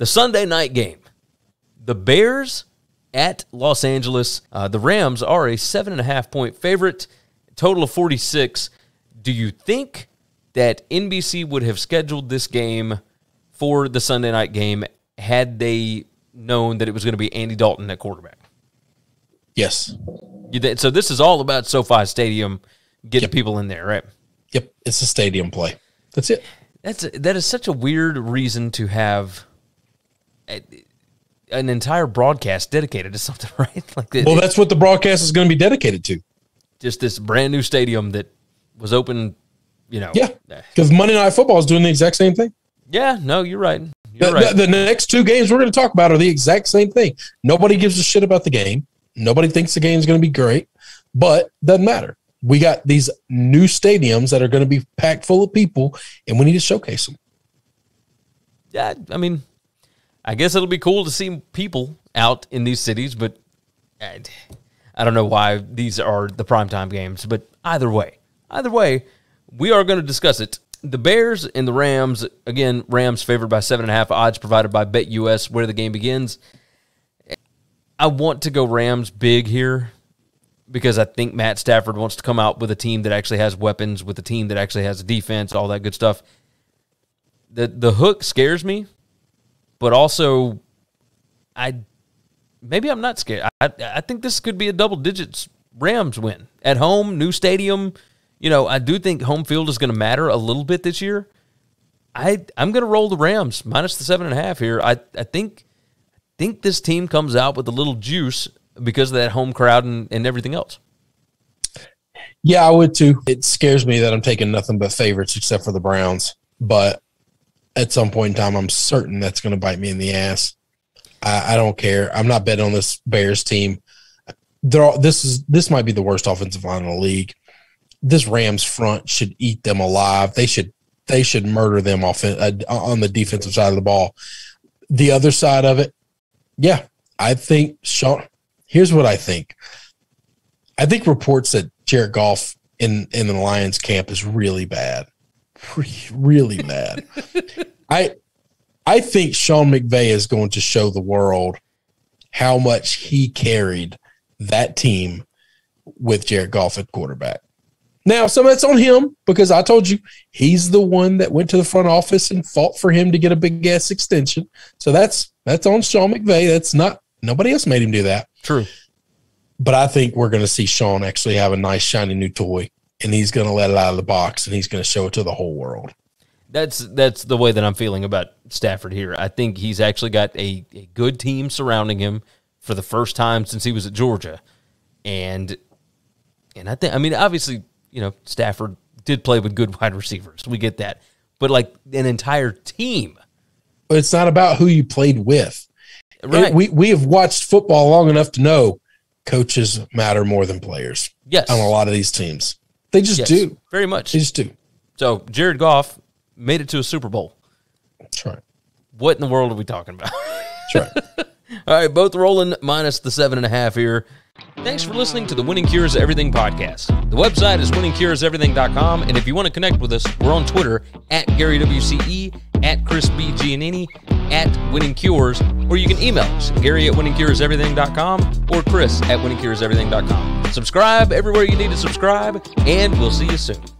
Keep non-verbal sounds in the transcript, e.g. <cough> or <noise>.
The Sunday night game. The Bears at Los Angeles. Uh, the Rams are a seven and a half point favorite, total of 46. Do you think that NBC would have scheduled this game for the Sunday night game had they known that it was going to be Andy Dalton at quarterback? Yes. So this is all about SoFi Stadium getting yep. people in there, right? Yep, it's a stadium play. That's it. That's a, that is such a weird reason to have an entire broadcast dedicated to something, <laughs> right? Like, well, it, that's what the broadcast is going to be dedicated to. Just this brand new stadium that was open, you know. Yeah, uh, because Monday Night Football is doing the exact same thing. Yeah, no, you're right. You're the, right. The, the next two games we're going to talk about are the exact same thing. Nobody gives a shit about the game. Nobody thinks the game is going to be great, but doesn't matter. We got these new stadiums that are going to be packed full of people, and we need to showcase them. Yeah, I mean, I guess it'll be cool to see people out in these cities, but I, I don't know why these are the primetime games. But either way, either way, we are going to discuss it. The Bears and the Rams, again, Rams favored by seven and a half odds provided by BetUS, where the game begins. I want to go Rams big here because I think Matt Stafford wants to come out with a team that actually has weapons, with a team that actually has defense, all that good stuff. The the hook scares me but also I maybe I'm not scared. I I think this could be a double digits Rams win at home, new stadium. You know, I do think home field is going to matter a little bit this year. I I'm going to roll the Rams minus the seven and a half here. I I think think this team comes out with a little juice because of that home crowd and, and everything else. Yeah, I would too. It scares me that I'm taking nothing but favorites except for the Browns, but at some point in time, I'm certain that's going to bite me in the ass. I, I, don't care. I'm not betting on this Bears team. They're all, this is this might be the worst offensive line in the league. This Rams front should eat them alive. They should they should murder them off uh, on the defensive side of the ball. The other side of it, yeah, I think Sean. Here's what I think. I think reports that Jared Goff in in the Lions camp is really bad really mad. <laughs> I I think Sean McVay is going to show the world how much he carried that team with Jared Goff at quarterback. Now, some of that's on him because I told you he's the one that went to the front office and fought for him to get a big gas extension. So that's that's on Sean McVay. That's not nobody else made him do that. True. But I think we're going to see Sean actually have a nice shiny new toy and he's going to let it out of the box and he's going to show it to the whole world. That's that's the way that I'm feeling about Stafford here. I think he's actually got a, a good team surrounding him for the first time since he was at Georgia, and and I think I mean obviously you know Stafford did play with good <laughs> wide receivers. We get that, but like an entire team. But it's not about who you played with. Right. It, we we have watched football long enough to know coaches matter more than players. Yes, on a lot of these teams. They just yes, do. Very much. They just do. So Jared Goff made it to a Super Bowl. That's right. What in the world are we talking about? That's right. <laughs> All right, both rolling minus the seven and a half here. Thanks for listening to the Winning Cures Everything podcast. The website is winningcureseverything.com, and if you want to connect with us, we're on Twitter at Gary WCE, at Chris B. Giannini, at Winning Cures, or you can email us, Gary at winningcureseverything.com or Chris at winningcureseverything.com. Subscribe everywhere you need to subscribe, and we'll see you soon.